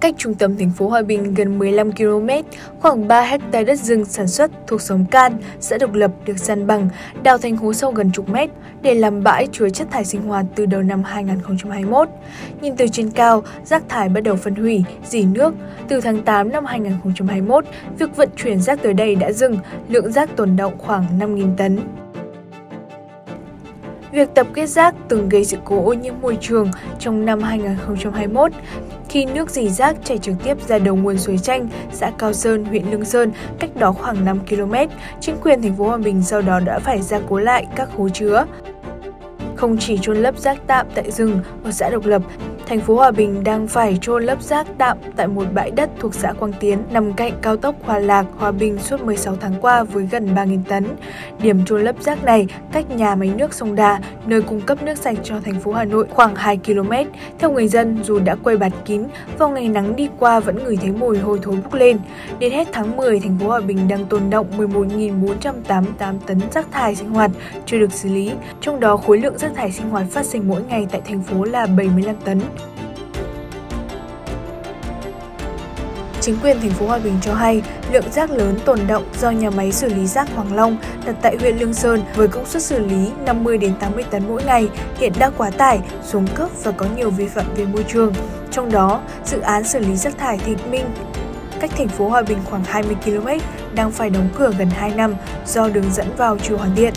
cách trung tâm thành phố Hòa Bình gần 15 km, khoảng 3 hecta đất rừng sản xuất thuộc xóm Can, xã Độc Lập được san bằng, đào thành hố sâu gần chục mét để làm bãi chứa chất thải sinh hoạt từ đầu năm 2021. Nhìn từ trên cao, rác thải bắt đầu phân hủy, dỉ nước. Từ tháng 8 năm 2021, việc vận chuyển rác tới đây đã dừng, lượng rác tồn động khoảng 5.000 tấn. Việc tập kết rác từng gây sự cố ô nhiễm môi trường trong năm 2021 khi nước dì rác chảy trực tiếp ra đầu nguồn suối Chanh, xã Cao Sơn, huyện Lương Sơn, cách đó khoảng 5 km. Chính quyền thành phố Hòa Bình sau đó đã phải gia cố lại các hố chứa. Không chỉ chôn lấp rác tạm tại rừng ở xã Độc Lập, thành phố Hòa Bình đang phải chôn lấp rác tạm tại một bãi đất thuộc xã Quang Tiến nằm cạnh cao tốc Hòa Lạc, Hòa Bình suốt 16 tháng qua với gần 3.000 tấn. Điểm chôn lấp rác này cách nhà máy nước sông Đà, nơi cung cấp nước sạch cho thành phố Hà Nội khoảng 2 km. Theo người dân, dù đã quay bạt kín, vào ngày nắng đi qua vẫn ngửi thấy mùi hôi thối bốc lên. Đến hết tháng 10, thành phố Hòa Bình đang tồn động 11.488 tấn rác thải sinh hoạt chưa được xử lý, trong đó khối lượng rác thải sinh hoạt phát sinh mỗi ngày tại thành phố là 75 tấn. Chính quyền thành phố Hòa Bình cho hay, lượng rác lớn tồn động do nhà máy xử lý rác Hoàng Long đặt tại huyện Lương Sơn với công suất xử lý 50 đến 80 tấn mỗi ngày hiện đang quá tải, xuống cấp và có nhiều vi phạm về môi trường. Trong đó, dự án xử lý rác thải Thịt Minh cách thành phố Hòa Bình khoảng 20 km đang phải đóng cửa gần 2 năm do đường dẫn vào chưa hoàn thiện.